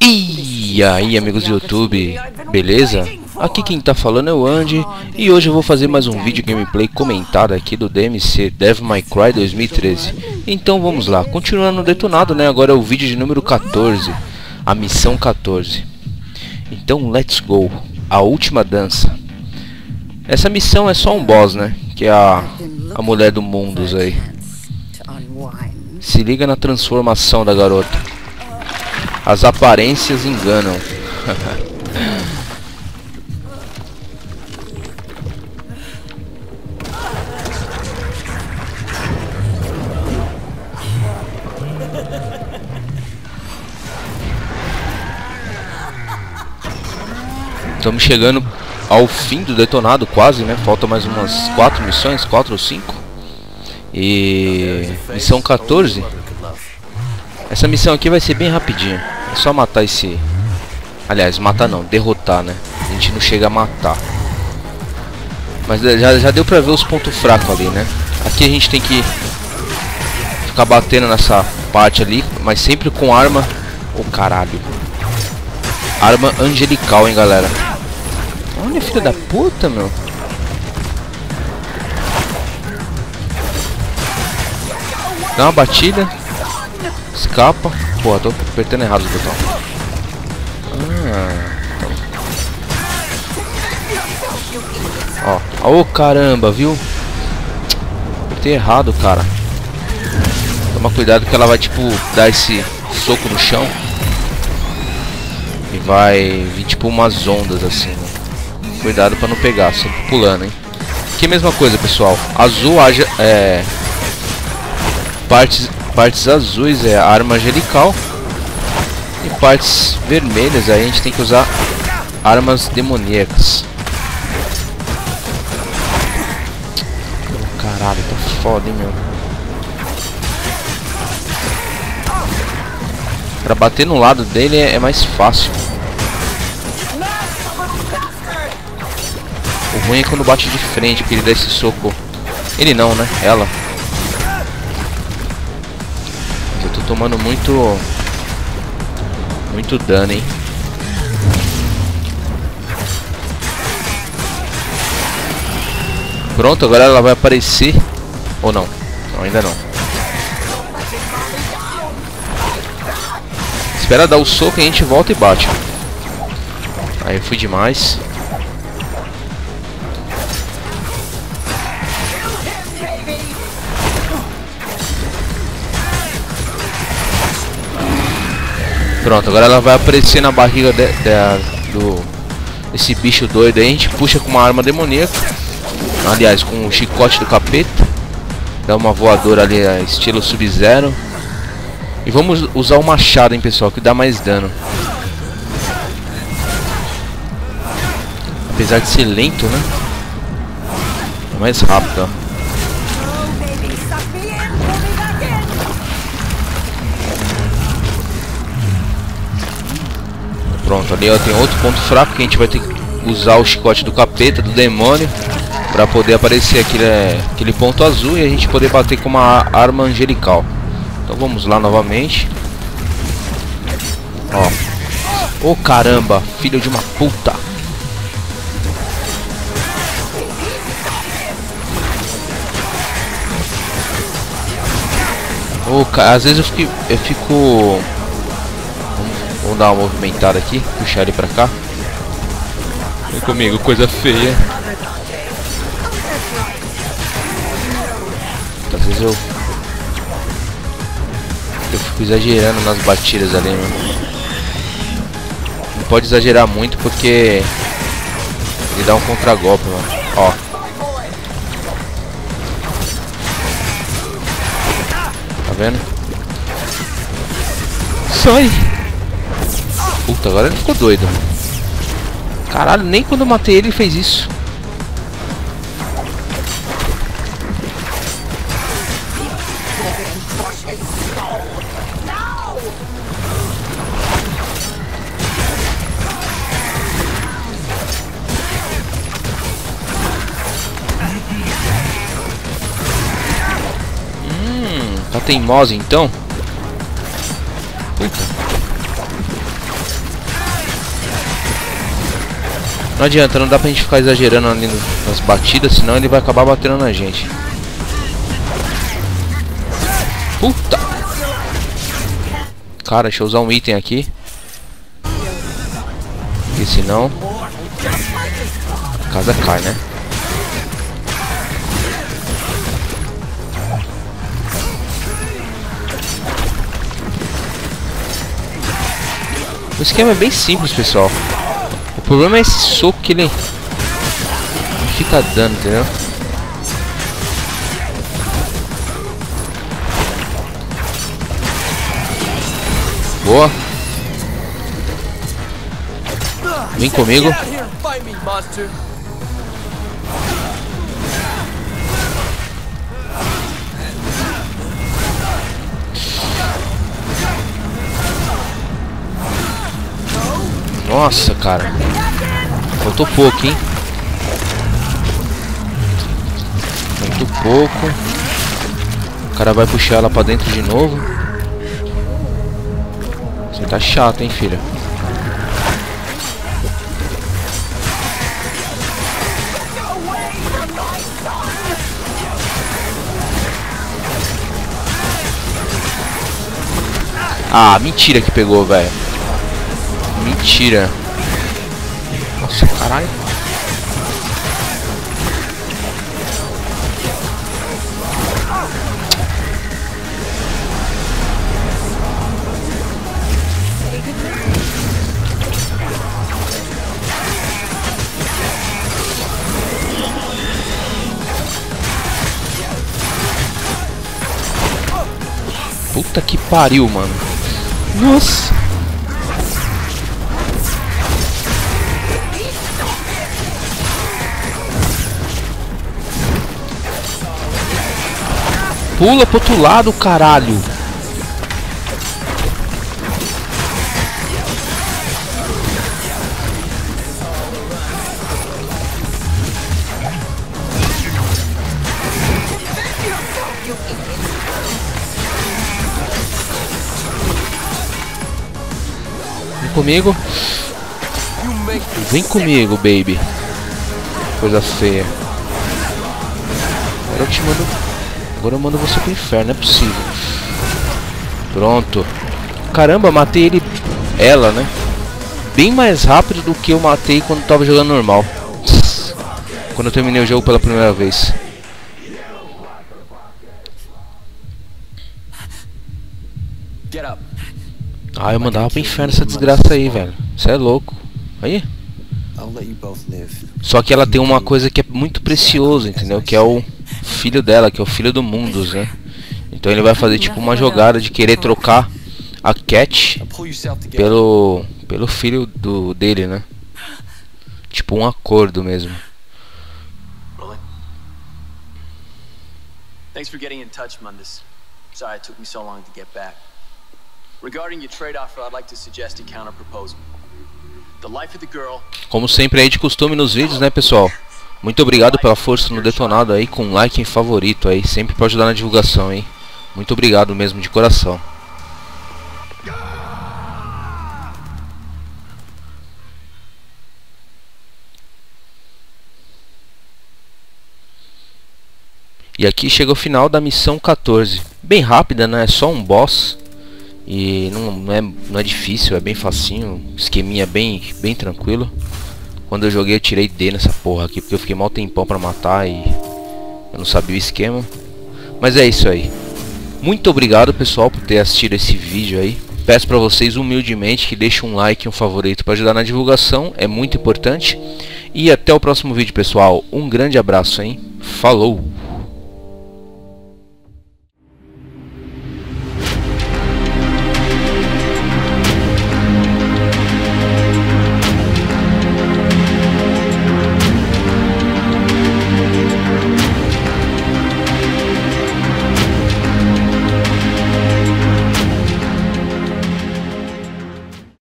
E aí amigos do YouTube, beleza? Aqui quem tá falando é o Andy. E hoje eu vou fazer mais um vídeo gameplay comentado aqui do DMC Devil May Cry 2013 Então vamos lá, continuando detonado né, agora é o vídeo de número 14, a missão 14 Então let's go, a última dança. Essa missão é só um boss né, que é a, a mulher do Mundus aí Se liga na transformação da garota as aparências enganam. Estamos chegando ao fim do detonado quase, né? Falta mais umas quatro missões, quatro ou cinco. E missão 14 essa missão aqui vai ser bem rapidinha. É só matar esse... Aliás, matar não, derrotar, né? A gente não chega a matar. Mas já, já deu pra ver os pontos fracos ali, né? Aqui a gente tem que ficar batendo nessa parte ali, mas sempre com arma... Ô oh, caralho. Arma angelical, hein, galera. Olha, filho da puta, meu. Dá uma batida. Escapa. Porra, tô apertando errado o botão. Ah. Ó. Ô oh, caramba, viu? Apertei errado, cara. Toma cuidado que ela vai, tipo, dar esse soco no chão. E vai vir, tipo, umas ondas assim. Né? Cuidado pra não pegar, sempre pulando, hein? A mesma coisa, pessoal. Azul haja, é... Partes partes azuis é arma angelical e partes vermelhas aí a gente tem que usar armas demoníacas. Caralho, tá foda, hein, meu. Pra bater no lado dele é, é mais fácil. O ruim é quando bate de frente, porque ele dá esse soco. Ele não, né? Ela. Tomando muito... Muito dano, hein? Pronto, agora ela vai aparecer. Ou não? Não, ainda não. Espera dar o soco e a gente volta e bate. Aí fui demais. Pronto, agora ela vai aparecer na barriga de, de, do esse bicho doido aí. A gente puxa com uma arma demoníaca. Aliás, com o chicote do capeta. Dá uma voadora ali, estilo Sub-Zero. E vamos usar o machado, hein, pessoal, que dá mais dano. Apesar de ser lento, né? É mais rápido, ó. Pronto, ali ó, tem outro ponto fraco que a gente vai ter que usar o chicote do capeta, do demônio para poder aparecer aquele, aquele ponto azul e a gente poder bater com uma arma angelical. Então vamos lá novamente. Ó. Ô oh, caramba, filho de uma puta. Oh, às vezes eu fico, eu fico dar uma movimentada aqui, puxar ele pra cá. Vem comigo, coisa feia. Às vezes eu... Eu fico exagerando nas batidas ali, mano. Não pode exagerar muito porque... Ele dá um contragolpe, mano. Ó. Tá vendo? Sai! Puta, agora ele ficou doido. Caralho, nem quando eu matei ele, fez isso. Hum, tá teimosa então? Não adianta, não dá pra gente ficar exagerando ali nas batidas, senão ele vai acabar batendo na gente. Puta! Cara, deixa eu usar um item aqui. Porque senão... A casa cai, né? O esquema é bem simples, pessoal. Problema é esse soco que ele fica dando, entendeu? Boa. Vem comigo. Nossa, cara. Faltou pouco, hein? Muito pouco. O cara vai puxar ela pra dentro de novo. Você tá chato, hein, filha? Ah, mentira que pegou, velho. Mentira. Nossa, caralho. Puta que pariu, mano. Nossa. Pula pro outro lado, caralho. Vem comigo. Vem comigo, baby. Coisa feia. Agora eu te mando Agora eu mando você pro inferno, não é possível. Pronto. Caramba, matei ele... Ela, né? Bem mais rápido do que eu matei quando tava jogando normal. Quando eu terminei o jogo pela primeira vez. Ah, eu mandava pro inferno essa desgraça aí, velho. Você é louco. Aí. Só que ela tem uma coisa que é muito preciosa, entendeu? Que é o filho dela, que é o filho do Mundus, né? Então ele vai fazer tipo uma jogada de querer trocar a Cat pelo pelo filho do dele, né? Tipo um acordo mesmo. Thanks for getting in touch, Mundus. Sorry it took me so long to get back. Regarding your trade offer, I'd like to suggest a. The life of the girl. Como sempre aí de costume nos vídeos, né, pessoal? Muito obrigado pela força no detonado aí, com like em favorito aí, sempre pode ajudar na divulgação, hein? Muito obrigado mesmo, de coração. E aqui chega o final da missão 14. Bem rápida, né? É só um boss. E não, não, é, não é difícil, é bem facinho. Esqueminha bem, bem tranquilo. Quando eu joguei eu tirei D nessa porra aqui, porque eu fiquei mal tempão pra matar e eu não sabia o esquema. Mas é isso aí. Muito obrigado pessoal por ter assistido esse vídeo aí. Peço para vocês humildemente que deixem um like e um favorito para ajudar na divulgação, é muito importante. E até o próximo vídeo pessoal. Um grande abraço, hein? Falou!